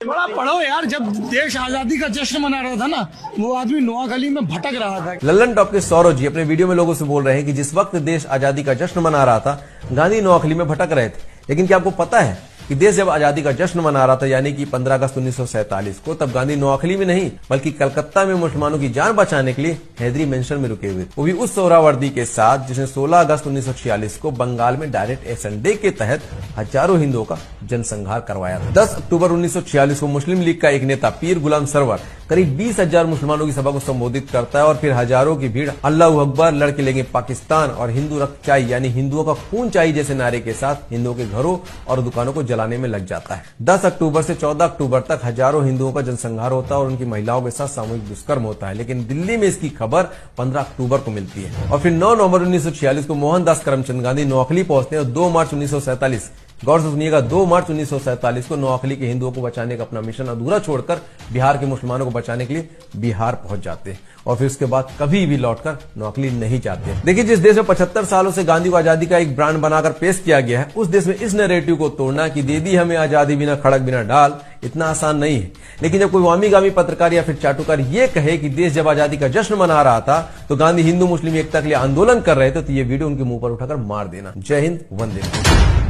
थोड़ा पढ़ो यार, जब देश आज़ादी का जश्न मना रहा था ना, वो आदमी नोआखली में भटक रहा था। लल्लन टॉप के सौरव जी अपने वीडियो में लोगों से बोल रहे हैं कि जिस वक्त देश आज़ादी का जश्न मना रहा था, गांधी नोआखली में भटक रहे थे। लेकिन क्या आपको पता है कि देश जब आज़ादी का जश्न मना रहा था, यानी कि 15 अगस्त उन्नीस को, तब गांधी नोआखली में नहीं, बल्कि कलकत्ता में मुसलमानों की जान बचाने के लिए हैदरी मेंशन में रुके हुए वो भी उस सोहरावर्दी के साथ, जिसने 16 अगस्त 1946 को बंगाल में डायरेक्ट एक्शन डे के तहत हज़ारों हिंदुओं का जनसंहार करवाया था। 10 अक्टूबर उन्नीस सौ छियालीस को मुस्लिम लीग का एक नेता, पीर गुलाम सरवर करीब बीस हज़ार मुसलमानों की सभा को संबोधित करता है और फिर हज़ारों की भीड़, अल्लाह अकबर, लड़के लेंगे पाकिस्तान और हिंदू रक्त चाहिए यानी हिंदुओं का खून चाहिए जैसे नारे के साथ हिंदुओं के घरों और दुकानों को जलाने में लग जाता है। 10 अक्टूबर से 14 अक्टूबर तक हज़ारों हिंदुओं का जनसंहार होता है और उनकी महिलाओं के साथ सामूहिक दुष्कर्म होता है। लेकिन दिल्ली में इसकी खबर 15 अक्टूबर को मिलती है। और फिर नौ नवंबर उन्नीस सौ छियालीस को मोहनदास करमचंद गांधी नौखली पहुँचते हैं और दो मार्च उन्नीस गौर से सुनिएगा 2 मार्च उन्नीस को नौखली के हिंदुओं को बचाने का अपना मिशन अधूरा छोड़कर बिहार के मुसलमानों को बचाने के लिए बिहार पहुँच जाते हैं। और फिर उसके बाद कभी भी लौटकर नौकली नहीं जाते। देखिए, जिस देश में 75 सालों से गांधी को आज़ादी का एक ब्रांड बनाकर पेश किया गया है, उस देश में इस नरेटिव को तोड़ना कि दे दी हमें आज़ादी बिना खड़क, बिना डाल, इतना आसान नहीं है। लेकिन जब कोई वामी गामी पत्रकार या फिर चाटुकार ये कहे कि देश जब आज़ादी का जश्न मना रहा था तो गांधी हिंदू मुस्लिम एकता के लिए आंदोलन कर रहे थे तो ये वीडियो उनके मुँह पर उठाकर मार देना। जय हिंद, वंदे